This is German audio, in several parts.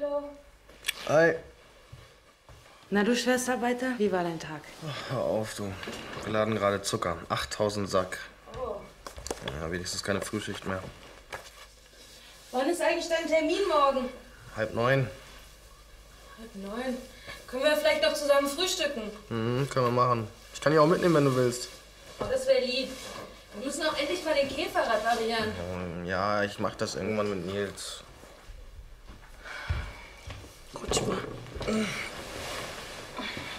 Hallo. Hi. Na du Schwesterarbeiter, wie war dein Tag? Hör auf, du. Wir laden gerade Zucker. 8000 Sack. Oh. Ja, wenigstens keine Frühschicht mehr. Wann ist eigentlich dein Termin morgen? Halb neun. Halb neun. Können wir vielleicht noch zusammen frühstücken? Mhm, können wir machen. Ich kann dich auch mitnehmen, wenn du willst. Oh, das wäre lieb. Wir müssen auch endlich mal den Käfer reparieren. Ähm, Ja, ich mach das irgendwann mit Nils. Rutsch mal.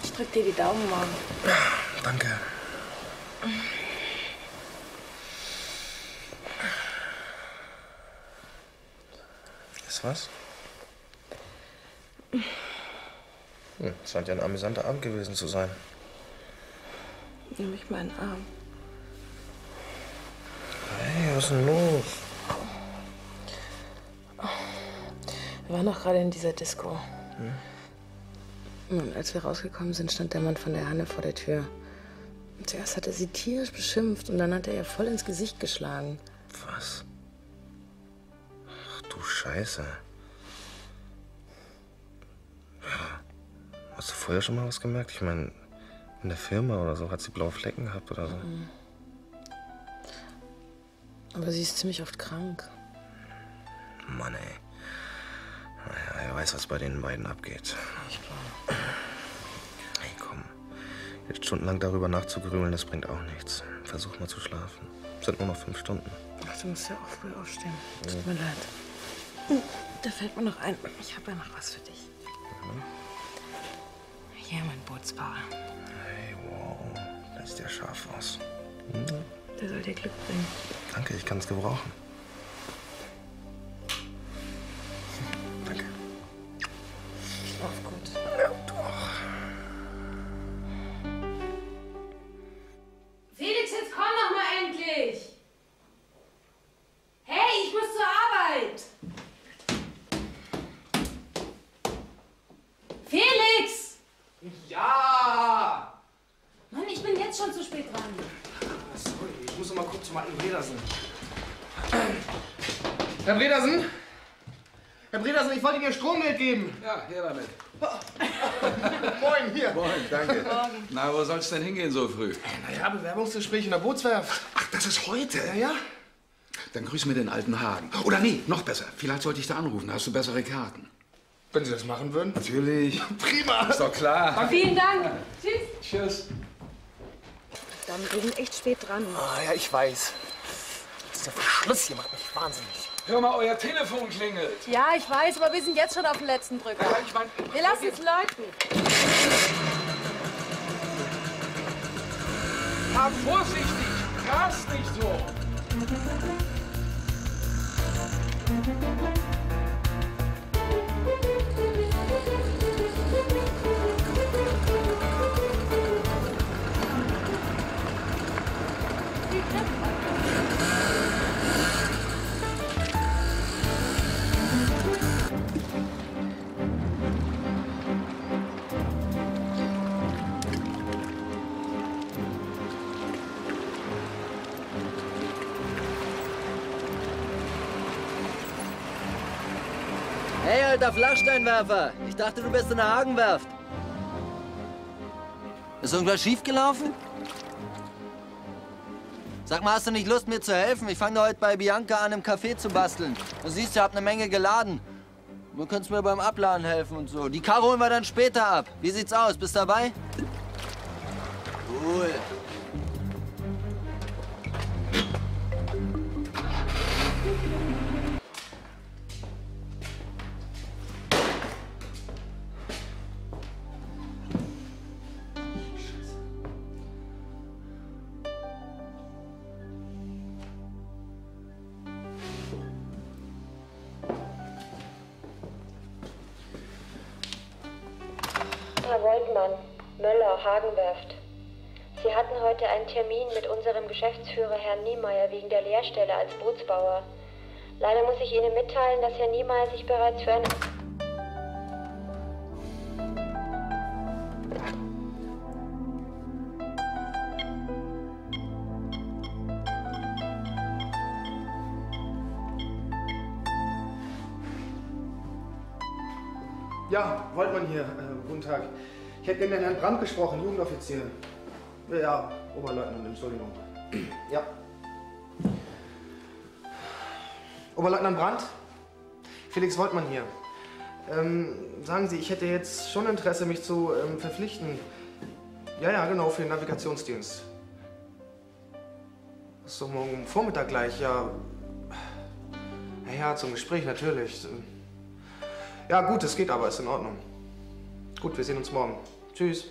Ich drück dir die Daumen morgen. Danke. Ist was? Hm, scheint ja ein amüsanter Abend gewesen zu sein. Nimm mich mal in den Arm. Hey, was ist denn los? Wir waren doch gerade in dieser Disco. Und als wir rausgekommen sind, stand der Mann von der Hanne vor der Tür. Und zuerst hat er sie tierisch beschimpft und dann hat er ihr voll ins Gesicht geschlagen. Was? Ach du Scheiße. Ja. Hast du vorher schon mal was gemerkt? Ich meine, in der Firma oder so hat sie blaue Flecken gehabt oder so. Aber sie ist ziemlich oft krank. Mann, ey. Weiß, was bei den beiden abgeht. Hey, komm. Jetzt stundenlang darüber nachzugrübeln, das bringt auch nichts. Versuch mal zu schlafen. Es sind nur noch fünf Stunden. Ach, du musst ja auch früh aufstehen. Tut mir leid. Hm, Da fällt mir noch ein. Ich habe ja noch was für dich. Hier, mein Bootsbauer. Hey, wow. Das sieht ja scharf aus. Der soll dir Glück bringen. Danke, ich kann es gebrauchen. Alten Bredersen. Herr Bredersen? Herr Bredersen, ich wollte dir Strommilch geben. Ja, her damit. Moin, hier. Moin, danke. Na, wo soll's denn hingehen so früh? Naja, Bewerbungsgespräch in der Bootswerft. Ach, das ist heute. Ja, ja. Dann grüß mir den alten Hagen. Oder nee, noch besser. Vielleicht sollte ich da anrufen. Hast du bessere Karten? Wenn Sie das machen würden. Natürlich. Prima. Ist doch klar. Vielen Dank. Tschüss. Tschüss. Dann, wir sind echt spät dran. Ah, ja, ich weiß. Dieser Verschluss hier macht mich wahnsinnig. Hör mal, euer Telefon klingelt. Ja, ich weiß, aber wir sind jetzt schon auf dem letzten Drücker. Ja, ich mein, Wir lassen es läuten. fahr vorsichtig. Rast nicht so. Hey, alter Flachsteinwerfer! Ich dachte, du bist in der Hagenwerft. Ist irgendwas schiefgelaufen? Sag mal, hast du nicht Lust, mir zu helfen? Ich fange heute bei Bianca an, im Café zu basteln. Du siehst, ihr habt eine Menge geladen. Du kannst mir beim Abladen helfen und so. Die Karre holen wir dann später ab. Wie sieht's aus? Bist dabei? Herr Woltmann, Möller, Hagenwerft. Sie hatten heute einen Termin mit unserem Geschäftsführer Herrn Niemeyer wegen der Lehrstelle als Bootsbauer. Leider muss ich Ihnen mitteilen, dass Herr Niemeyer sich bereits für eine... Ja, Woltmann hier. Guten Tag. Ich hätte gerne Herrn Brandt gesprochen, Jugendoffizier. Äh, Ja, Oberleutnant, Entschuldigung. Ja. Oberleutnant Brandt? Felix Woltmann hier. Ähm, sagen Sie, ich hätte jetzt schon Interesse, mich zu ähm, verpflichten. Ja, ja, genau, für den Navigationsdienst. So, morgen Vormittag gleich. Ja, ja, zum Gespräch natürlich. Ja, gut, es geht aber, ist in Ordnung. Gut, wir sehen uns morgen. Tschüss.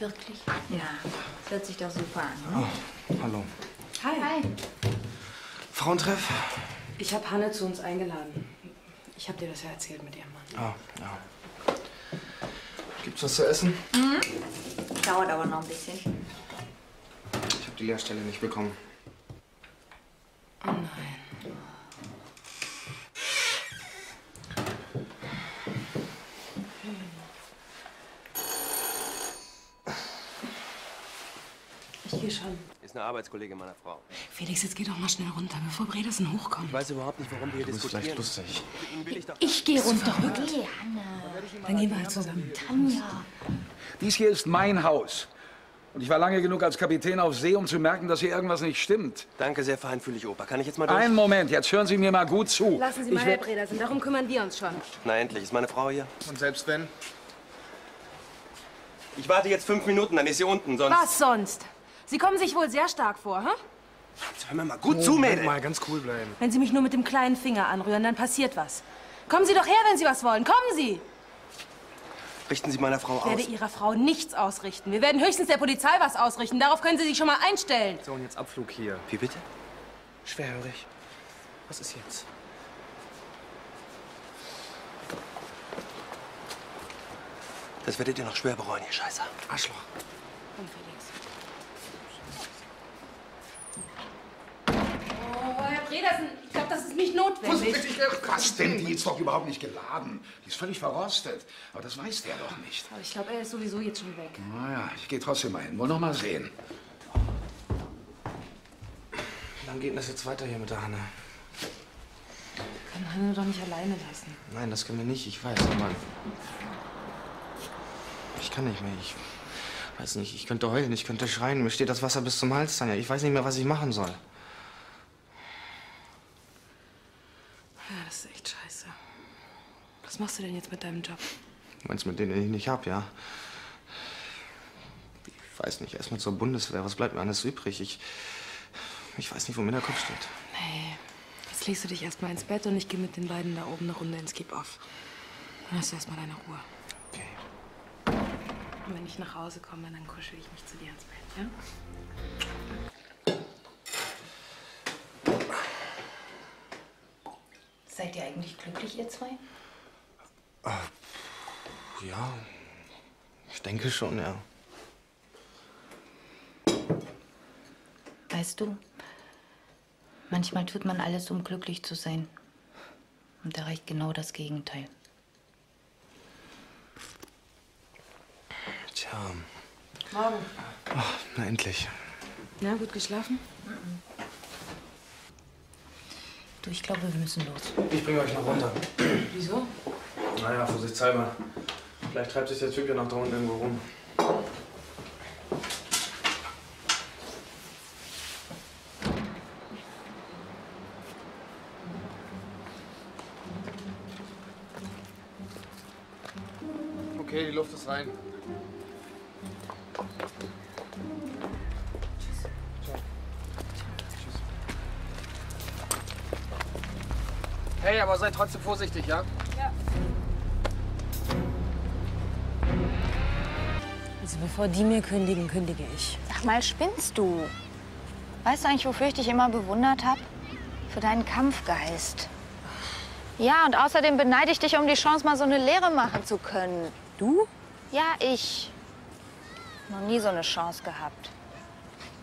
Wirklich? Ja, das hört sich doch super an. Ne? Oh, hallo. Hi. Hi. Frauentreff? Ich habe Hanne zu uns eingeladen. Ich habe dir das ja erzählt mit ihrem Mann. Ah, ja. Gibt's was zu essen? Dauert aber noch ein bisschen. Ich habe die Lehrstelle nicht bekommen. Oh nein. Ich gehe Ist Arbeitskollegin meiner Frau. Felix, jetzt geh doch mal schnell runter, bevor Bredersen hochkommt. Ich weiß überhaupt nicht, warum wir hier Du bist diskutieren. vielleicht lustig. Ich Ich gehe runter. Okay, Hanna. Dann gehen wir halt zusammen. Tanja. Dies hier ist mein Haus. Und ich war lange genug als Kapitän auf See, um zu merken, dass hier irgendwas nicht stimmt. Danke sehr feinfühlig, Opa. Kann ich jetzt mal durch? Einen Moment, jetzt hören Sie mir mal gut zu. Lassen Sie mal, Herr Bredersen, darum kümmern wir uns schon. Na endlich, ist meine Frau hier? Und selbst wenn? Ich warte jetzt fünf Minuten, dann ist sie unten, sonst... Was sonst? Sie kommen sich wohl sehr stark vor, hä? Jetzt hör mir mal gut zu, Moment Mädel. mal, ganz cool bleiben. Wenn Sie mich nur mit dem kleinen Finger anrühren, dann passiert was. Kommen Sie doch her, wenn Sie was wollen. Kommen Sie! Richten Sie meiner Frau Ich werde aus. Ihrer Frau nichts ausrichten. Wir werden höchstens der Polizei was ausrichten. Darauf können Sie sich schon mal einstellen. So, und jetzt Abflug hier. Wie bitte? Schwerhörig. Was ist jetzt? Das werdet ihr noch schwer bereuen, ihr Scheißer. Arschloch. Komm, Felix. Oh, Herr Bredersen, ich glaube, das ist nicht notwendig. Vorsichtig, was denn? Die ist doch überhaupt nicht geladen. Die ist völlig verrostet. Aber das weiß der doch nicht. Aber ich glaube, er ist sowieso jetzt schon weg. Naja, ich gehe trotzdem mal hin. Wollen noch mal sehen. Wie lange geht denn das jetzt weiter hier mit der Hanne? Kann Hanne doch nicht alleine lassen. Nein, das können wir nicht, ich weiß, aber. Ich kann nicht mehr. Ich weiß nicht, ich könnte heulen, ich könnte schreien. Mir steht das Wasser bis zum Hals, Tanja. Ich weiß nicht mehr, was ich machen soll. Ja, das ist echt scheiße. Was machst du denn jetzt mit deinem Job? Du meinst mit denen, den ich nicht hab, ja? Ich weiß nicht, erstmal zur Bundeswehr. Was bleibt mir alles übrig? Ich. Ich weiß nicht, wo mir der Kopf steht. Nee, jetzt legst du dich erstmal ins Bett und ich gehe mit den beiden da oben eine Runde ins Keep-Off. Dann hast du erstmal deine Ruhe. Okay. Und wenn ich nach Hause komme, dann kuschel ich mich zu dir ins Bett, ja? Seid ihr eigentlich glücklich, ihr zwei? Ja. Ich denke schon, ja. Weißt du, manchmal tut man alles, um glücklich zu sein. Und erreicht genau das Gegenteil. Tja. Morgen. Ach, na endlich. Na, gut geschlafen? Du, ich glaube, wir müssen los. Ich bringe euch noch runter. Wieso? Naja, vorsichtshalber. Vielleicht treibt sich der Typ ja noch da unten irgendwo rum. Okay, die Luft ist rein. Hey, aber seid trotzdem vorsichtig, ja? Also bevor die mir kündigen, kündige ich. Sag mal, spinnst du? Weißt du eigentlich, wofür ich dich immer bewundert habe? Für deinen Kampfgeist. Ja, und außerdem beneide ich dich um die Chance, mal so eine Lehre machen zu können. Du? Ja, ich. Noch nie so eine Chance gehabt.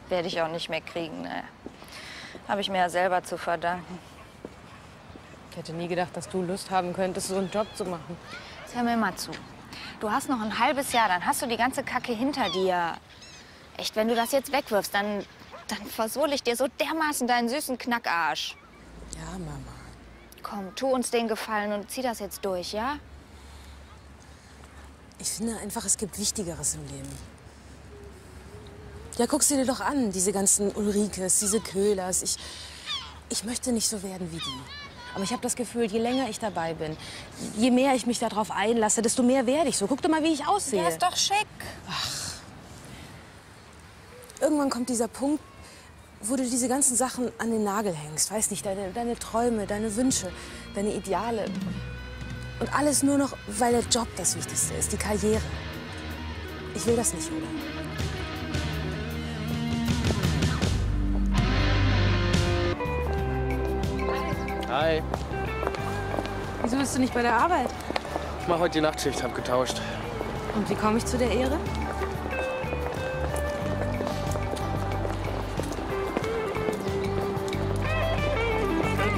Werde ich auch nicht mehr kriegen, ne? Habe ich mir ja selber zu verdanken. Ich hätte nie gedacht, dass du Lust haben könntest, so einen Job zu machen. Jetzt hör mir mal zu. Du hast noch ein halbes Jahr, dann hast du die ganze Kacke hinter dir. Echt, wenn du das jetzt wegwirfst, dann, dann versohle ich dir so dermaßen deinen süßen Knackarsch. Ja, Mama. Komm, tu uns den Gefallen und zieh das jetzt durch, ja? Ich finde einfach, es gibt Wichtigeres im Leben. Ja, guck sie dir doch an, diese ganzen Ulrikes, diese Köhlers. Ich, ich möchte nicht so werden wie die. Aber ich habe das Gefühl, je länger ich dabei bin, je mehr ich mich darauf einlasse, desto mehr werde ich so. Guck doch mal, wie ich aussehe. Ja, ist doch schick. Irgendwann kommt dieser Punkt, wo du diese ganzen Sachen an den Nagel hängst. Weiß nicht, deine, deine Träume, deine Wünsche, deine Ideale. Und alles nur noch, weil der Job das Wichtigste ist, die Karriere. Ich will das nicht, oder? Hi. Wieso bist du nicht bei der Arbeit? Ich mache heute die Nachtschicht, hab getauscht. Und wie komme ich zu der Ehre?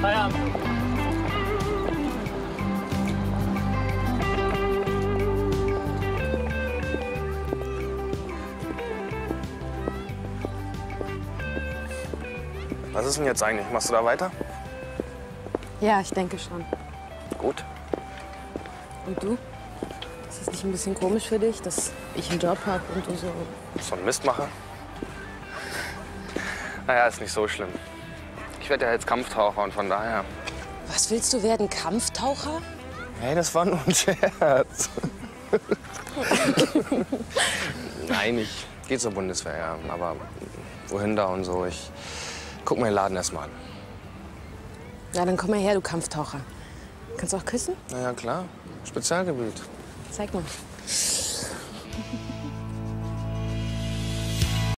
Feierabend. Was ist denn jetzt eigentlich? Machst du da weiter? Ja, ich denke schon. Gut. Und du? Ist das nicht ein bisschen komisch für dich, dass ich einen Job habe und du so... So ein Mistmacher? Naja, ist nicht so schlimm. Ich werde ja jetzt Kampftaucher und von daher. Was willst du werden, Kampftaucher? Hey, das war nur ein Scherz. Nein, ich gehe zur Bundeswehr, ja. Aber wohin da und so? Ich guck mir den Laden erst mal an. Na, dann komm mal her, du Kampftaucher. Kannst du auch küssen? Na ja, klar. Spezialgebiet. Zeig mal.